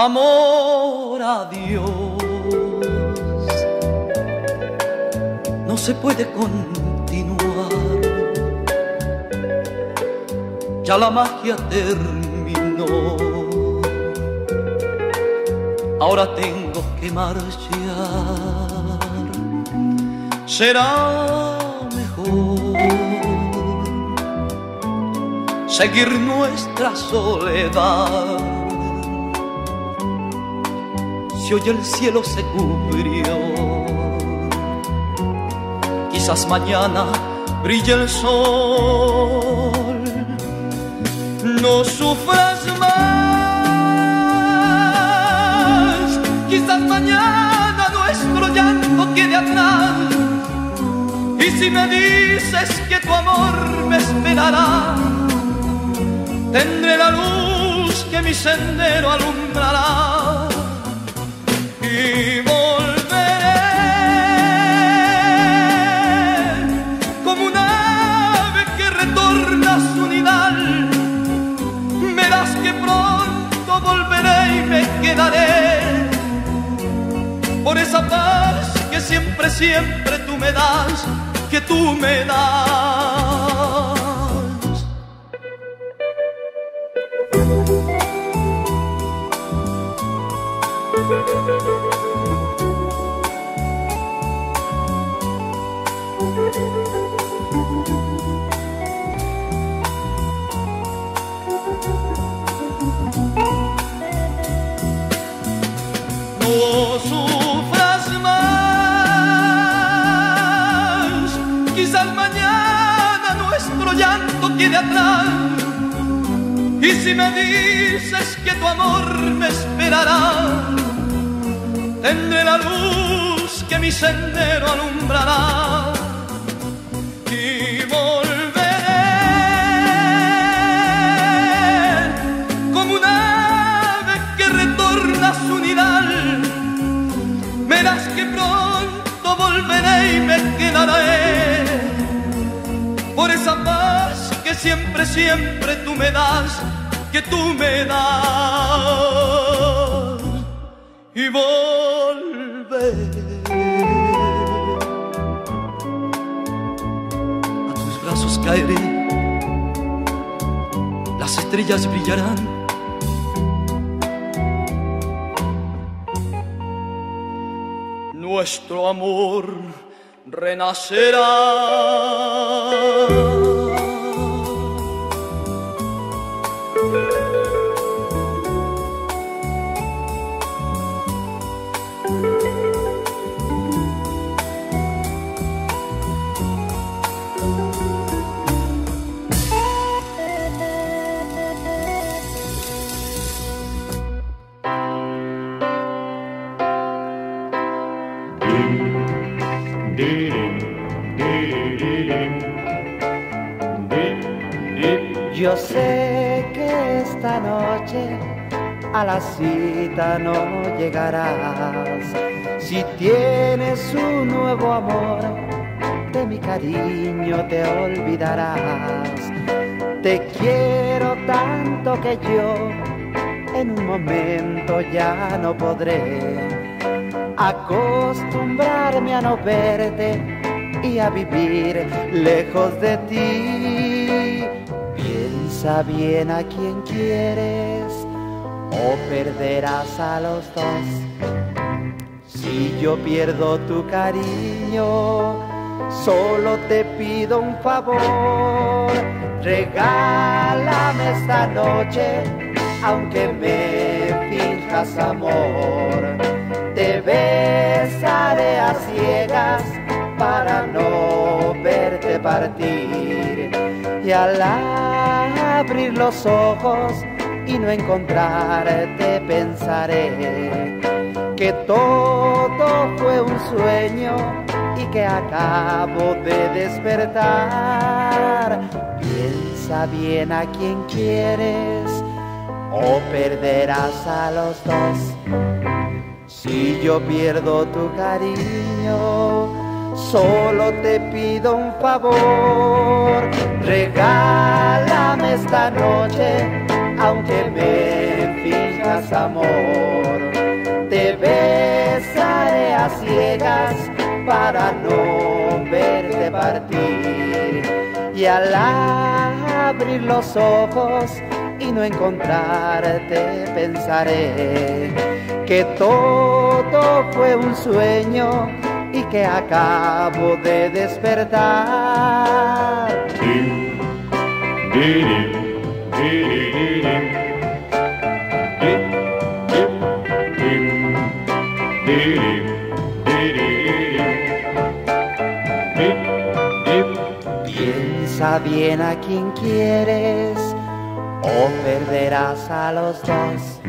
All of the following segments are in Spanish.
amor a Dios. No se puede continuar, ya la magia terminó. Ahora tengo que marchar, será mejor seguir nuestra soledad hoy el cielo se cubrió. Quizás mañana brille el sol, no sufras más. Quizás mañana nuestro llanto quede atrás. Y si me dices que tu amor me esperará, tendré la luz que mi sendero alumbrará y volveré como un ave que retorna a su nidal. Verás que pronto volveré y me quedaré por esa paz que siempre, siempre tú me das, que tú me das. Y si me dices que tu amor me esperará, tendré la luz que mi sendero alumbrará. Y volveré como un ave que retorna a su nidal. Verás que pronto volveré y me quedaré por esa paz siempre, siempre tú me das, que tú me das y volveré. A tus brazos caeré, las estrellas brillarán. Nuestro amor renacerá. Yo sé que esta noche a la cita no llegarás. Si tienes un nuevo amor, de mi cariño te olvidarás. Te quiero tanto que yo en un momento ya no podré acostumbrarme a no verte y a vivir lejos de ti. Piensa bien a quien quieres o perderás a los dos. Si yo pierdo tu cariño, solo te pido un favor. Regálame esta noche, aunque me finjas amor. Te besaré a ciegas para no verte partir. Y al abrir los ojos y no encontrarte pensaré que todo fue un sueño y que acabo de despertar. Piensa bien a quien quieres o perderás a los dos. Si yo pierdo tu cariño, solo te pido un favor. Regálame amor. Te besaré a ciegas para no verte partir. Y al abrir los ojos y no encontrarte, pensaré que todo fue un sueño y que acabo de despertar. Bien a quien quieres o perderás a los dos.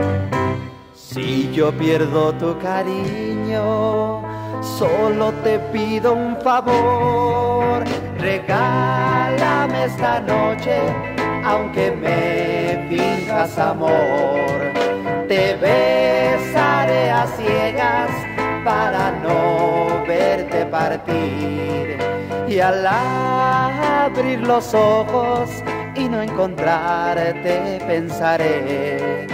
Si yo pierdo tu cariño, solo te pido un favor. Regálame esta noche, aunque me finjas amor. Te besaré a ciegas para no verte partir. Y al abrir los ojos y no encontrarte, pensaré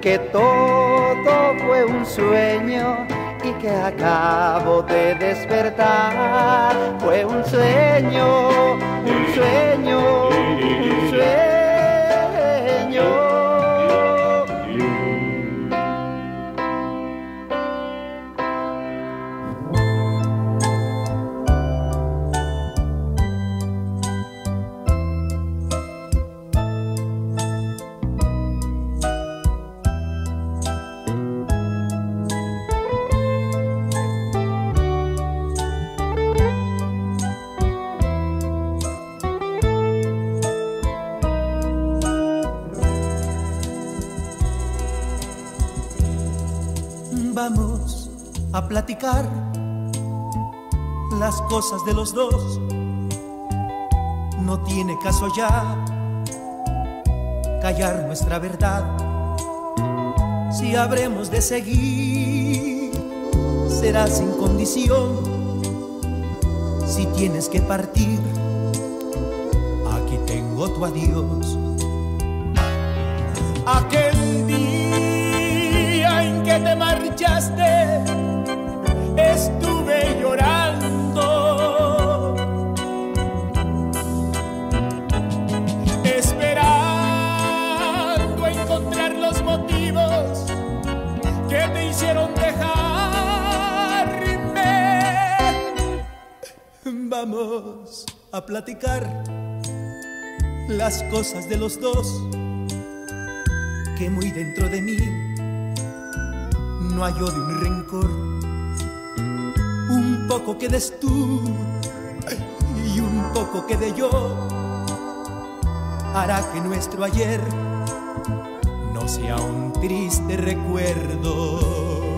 que todo fue un sueño y que acabo de despertar. Fue un sueño, un sueño, platicar las cosas de los dos. No tiene caso ya callar nuestra verdad. Si habremos de seguir, será sin condición. Si tienes que partir, aquí tengo tu adiós. Aquel día en que te marchaste Vamos a platicar las cosas de los dos que muy dentro de mí no hay odio ni rencor un poco quedes tú y un poco quede yo. Hará que nuestro ayer no sea un triste recuerdo.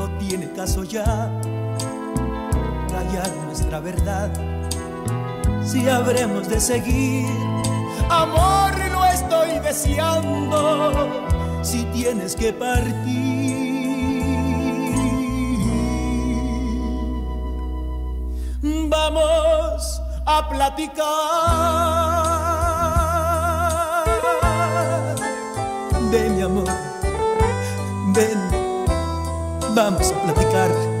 No tiene caso ya callar nuestra verdad. Si habremos de seguir, amor, lo estoy deseando. Si tienes que partir, vamos a platicar. Ven, mi amor, ven, vamos a platicar.